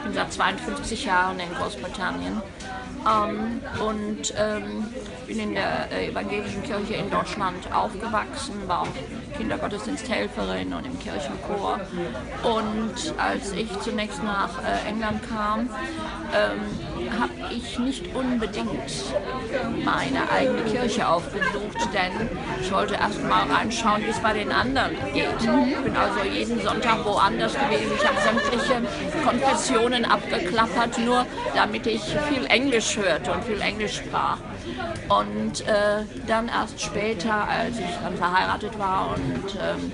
ich bin seit 52 Jahren in Großbritannien ähm, und ähm, bin in der äh, evangelischen Kirche in Deutschland aufgewachsen, war auch Kindergottesdiensthelferin und im Kirchenchor. Und als ich zunächst nach äh, England kam, ähm, habe ich nicht unbedingt meine eigene Kirche aufgesucht, denn ich wollte erst mal reinschauen, wie es bei den anderen geht. Ich bin also jeden Sonntag woanders gewesen. Ich habe sämtliche Konfessionen abgeklappert, nur damit ich viel Englisch hörte und viel Englisch sprach. Und äh, dann erst später, als ich dann verheiratet war und ähm,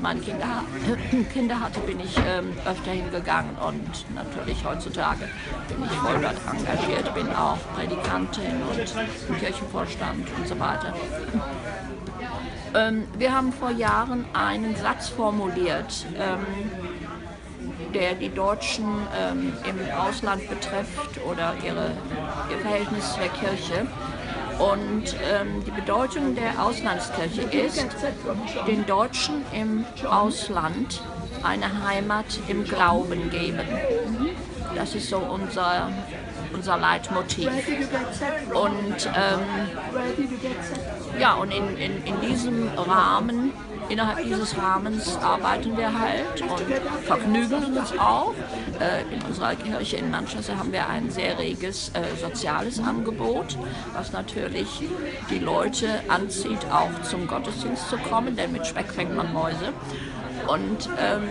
meine Kinder, Kinder hatte, bin ich ähm, öfter hingegangen und natürlich heutzutage bin ich voll dort engagiert, bin auch Predikantin und Kirchenvorstand und so weiter. Ähm, wir haben vor Jahren einen Satz formuliert, ähm, der die Deutschen ähm, im Ausland betrifft oder ihre, ihr Verhältnis zur Kirche. Und ähm, die Bedeutung der Auslandskirche ist, den Deutschen im Ausland eine Heimat im Glauben geben. Das ist so unser, unser Leitmotiv. Und ähm, ja, und in, in, in diesem Rahmen innerhalb dieses Rahmens arbeiten wir halt und vergnügen uns auch. Äh, in unserer Kirche in Manchester haben wir ein sehr reges äh, soziales Angebot, was natürlich die Leute anzieht, auch zum Gottesdienst zu kommen, denn mit Speck fängt man Mäuse. Und ähm,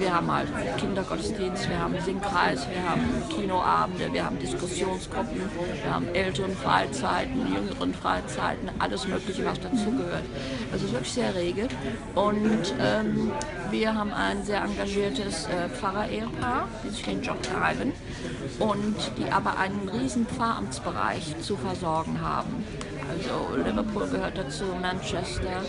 wir haben halt Kindergottesdienst, wir haben Singkreis, wir haben Kinoabende, wir haben Diskussionsgruppen, wir haben älteren Freizeiten, jüngeren Freizeiten, alles Mögliche, was dazugehört. Also es ist wirklich sehr rege. Und ähm, wir haben ein sehr engagiertes äh, Pfarrer-Ehepaar, die sich den Job teilen und die aber einen riesen Pfarramtsbereich zu versorgen haben. Also Liverpool gehört dazu, Manchester,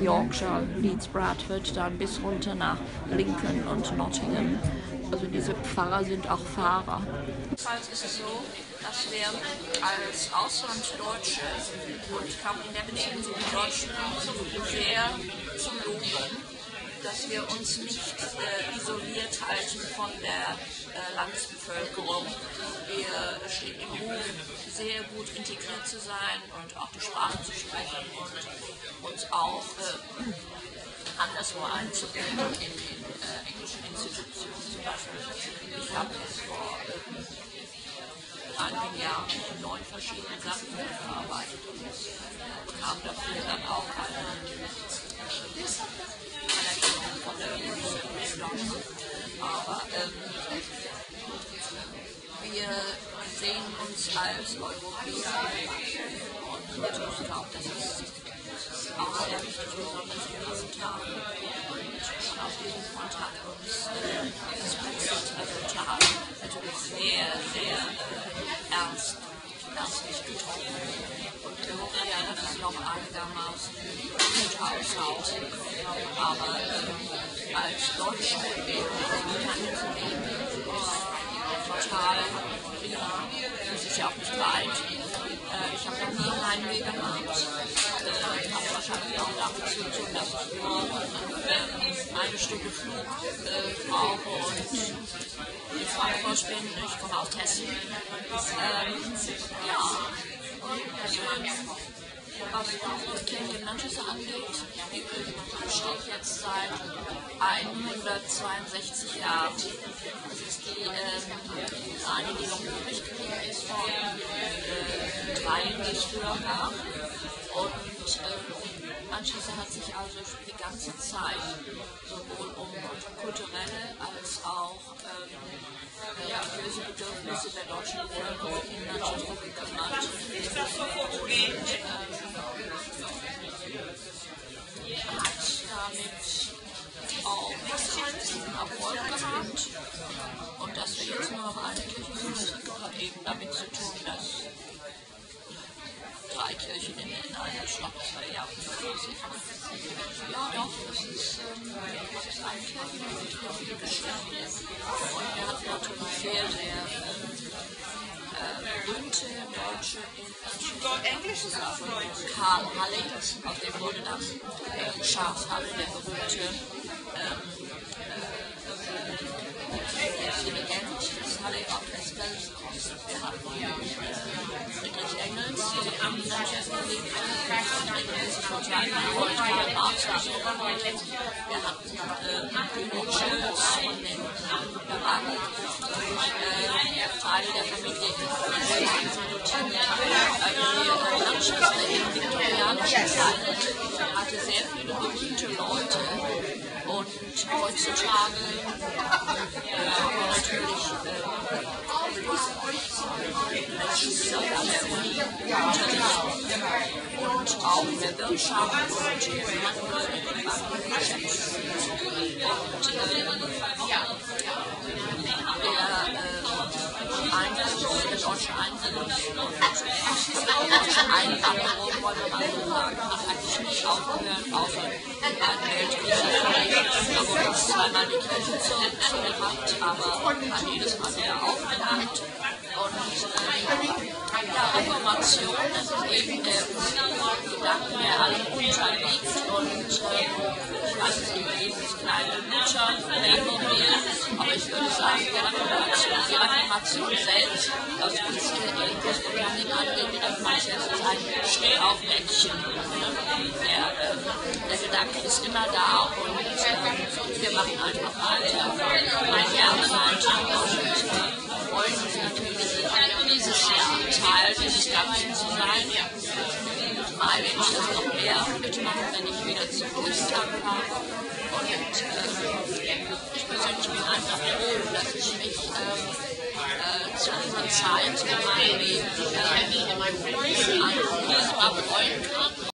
Yorkshire, Leeds, Bradford, dann bis runter nach Lincoln und Nottingham. Also diese Pfarrer sind auch Fahrer. Jedenfalls ist es so, dass wir als Auslandsdeutsche und kaum in der Beziehung zu den Deutschen sehr zum Lob dass wir uns nicht äh, isoliert halten von der äh, Landesbevölkerung. Wir stehen im Ruf, sehr gut integriert zu sein und auch die Sprache zu sprechen und uns auch äh, anderswo einzubringen in den äh, englischen Institutionen zum Beispiel. Ich habe es vor äh, Jahren in neun verschiedenen Sachen gearbeitet und bekam dafür dann auch eine aber ähm, wir sehen uns als Europäer und ich glaube, das ist auch sehr wichtig, in diesen Tagen. Und auf diesen Montag uns äh, dieses Brexit also Tag natürlich sehr, sehr äh, ernst, ernstlich getroffen. Und wir hoffen ja, dass es noch einigermaßen gut ausschaut. Aber ähm, als Deutsche in Großbritannien zu leben, ist total. Das ist ja auch nicht weit. Äh, ich habe noch nie einen Heimweh gehabt. Äh, habe wahrscheinlich auch damit zu tun, dass ich nur äh, eine Stunde Flug äh, brauche und in Frankfurt bin. Ich komme aus Hessen. Ähm, ja, was Kind in Manchester angeht, besteht jetzt seit 162 Jahren. Das ist die äh, Vereinigung, die übrig geblieben ist von äh, dreien, die. Und äh, Manchester hat sich also die ganze Zeit sowohl um kulturelle als auch ähm, religiöse Bedürfnisse der deutschen Bevölkerung in Manchester gekümmert. Und, ähm, hat damit auch Erfolg gehabt. Und dass wir jetzt nur noch eine Kirche sind, hat eben damit zu tun, dass drei Kirchen in, einer Stadt. Ja, doch, das ist, ähm, das ist ein Kirchengebiet für viele Geschichte. Und er hat natürlich sehr, sehr berühmte Deutsche Englisch Karl Halling, aus dem wurde das äh, Charles Halle, der berühmte ähm, äh, Dirigent des Halle Friedrich Engels, die haben Voltaire, Marx und so. Wir hatten äh, Nietzsche und den Iran durch äh, Teile der Familie die Landschaft der viktorianischen Zeit hatte sehr viele berühmte Leute und heutzutage äh, natürlich äh, an der Uni und auch in der Wirtschaft und im Handel, im Geschäft. Und der äh, Einfluss, der deutsche und Einwanderung wollte man hat eigentlich aufgehört, außer im Zweiten Weltkrieg. Aber uns zweimal die Kirche zurückgebracht, aber hat jedes Mal wieder aufgehört. Und ja, Reformation, ist eben der Gedanke, der alle unterliegt und äh, es eben kleine Luther involviert, aber ich würde sagen, die Reformation, die Reformation selbst, was in Großbritannien angeht, die Reformation ist ein Stehaufmännchen. Der, äh, der Gedanke ist immer da und äh, wir machen einfach weiter. Mein Herz und wollen uns natürlich dieses Jahr Teil dieses Ganzen zu sein. Mal werde ich das noch mehr mitmachen, wenn ich wieder zum Bundestag fahre. Und äh, ich persönlich bin einfach froh, dass ich mich ähm, äh, zu dieser Zeit in meinem Leben äh, einfach freuen kann.